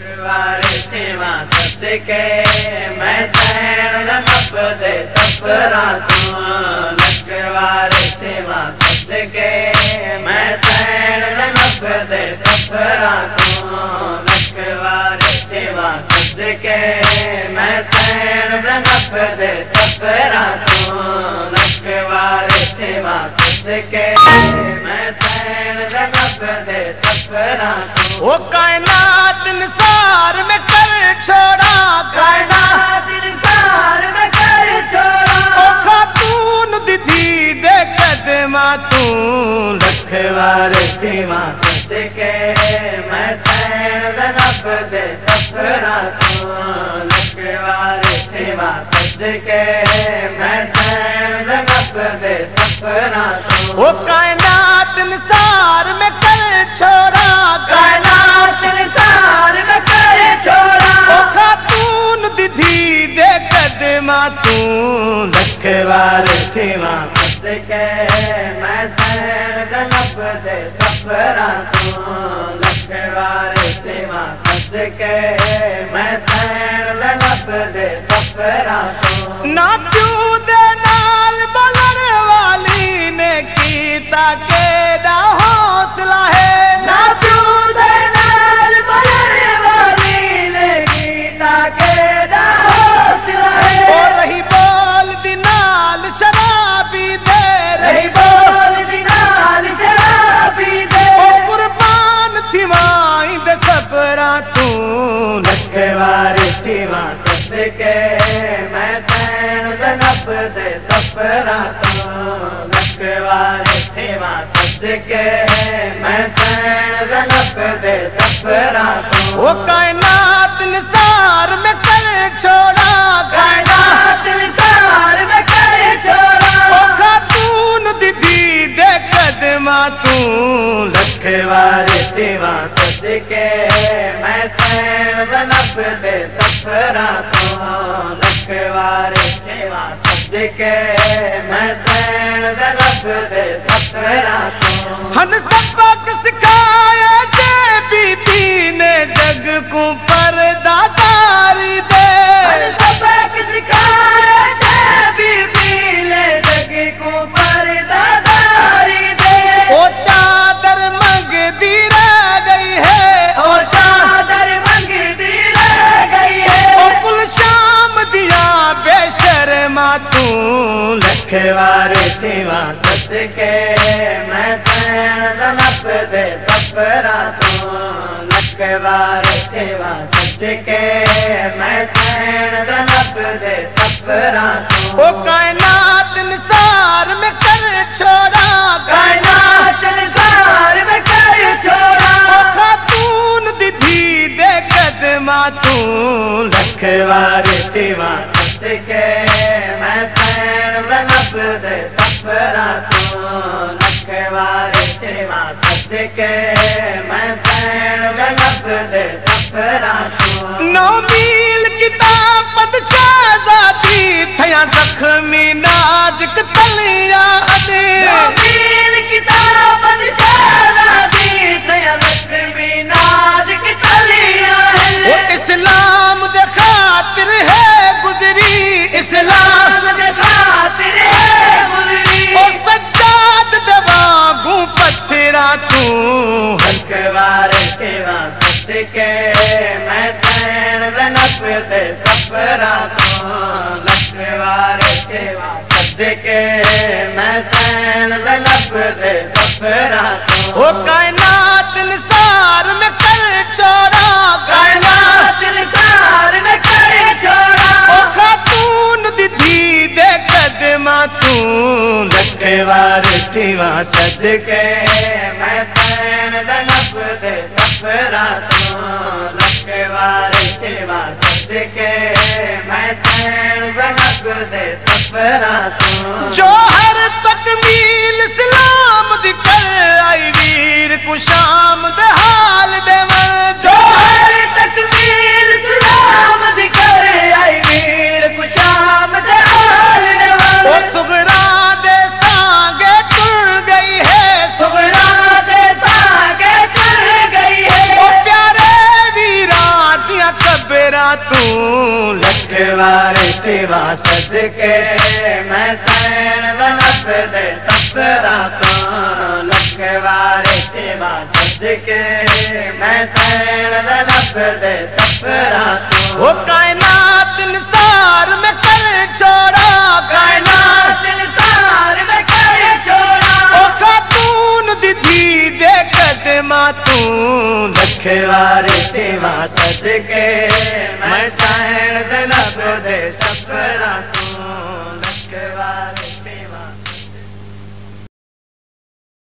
वारे सेवा सदके मैं सैन नप दे सफरा तू लखवारे सेवा ओ कायनात निसार में कर छोड़ा कायनात। इंसार में कर छोड़ा। ओ खातून दिधी दे कदमा तू लखवार सेवा सदके मैं सैन नब दे सफरा तू लखवार सेवा सदके मैं सैन नब दे सफरा तू। ओ सिधी दे कदमा तू रखवार थेवा सच के मैं सैन दलब दे सफरा तू रखवार थेवा सच के मैं सैन दलब दे सफरा तू। ना प्यू दे नाल बलन वाली ने कीता के लखवार सेवा सदके मैं सैन जनब दे सफरा तू लखवार सेवा सदके मैं सैन जनब दे सफरा तू ओ कायनात निसार में कर छोड़ा कायनात विचार सफरा तू लखवार सेवा सदके मैं सैन जनब दे सफरा तू हन सबक सिखाया लखवार सेवा सदके मैं सैन जनप दे सफरा तू लखवार सेवा सदके मैं सफरा तू लखवार सेवा सदके सेवा सदके मैं सैन रनप दे सफरा तू। ओ कायनात निसार में कर छोड़ा कायनात निसार में करे छोड़ा ओ खातून दीदी दे कदमा तू। लखवार थीवा सदके। मैं सैन दनप दे सफरा तू। लखवार सेवा सदके मैं सैन दनप दे सफरा तू जो हर तकमील इस्लाम दी कर आई वीर कुशाम दे हाल दे मन जो तूं लख सफरा तो लख वारे सेवा सदके। मैं सैन वनप दे सफरा तो वो कायनात सदके मैं साइण